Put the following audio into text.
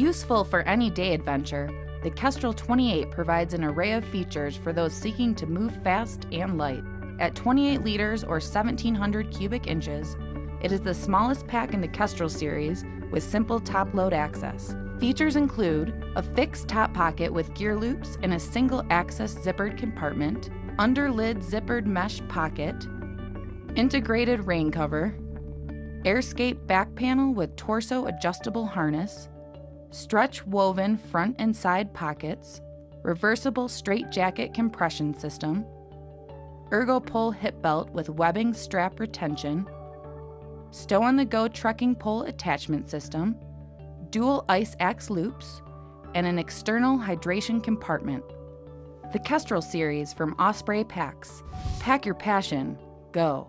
Useful for any day adventure, the Kestrel 28 provides an array of features for those seeking to move fast and light. At 28 liters or 1700 cubic inches, it is the smallest pack in the Kestrel series with simple top load access. Features include a fixed top pocket with gear loops and a single access zippered compartment, under lid zippered mesh pocket, integrated rain cover, airscape back panel with torso adjustable harness, stretch woven front and side pockets, reversible straight jacket compression system, ergo pull hip belt with webbing strap retention, stow on the go trekking pole attachment system, dual ice axe loops, and an external hydration compartment. The Kestrel series from Osprey Packs. Pack your passion. Go.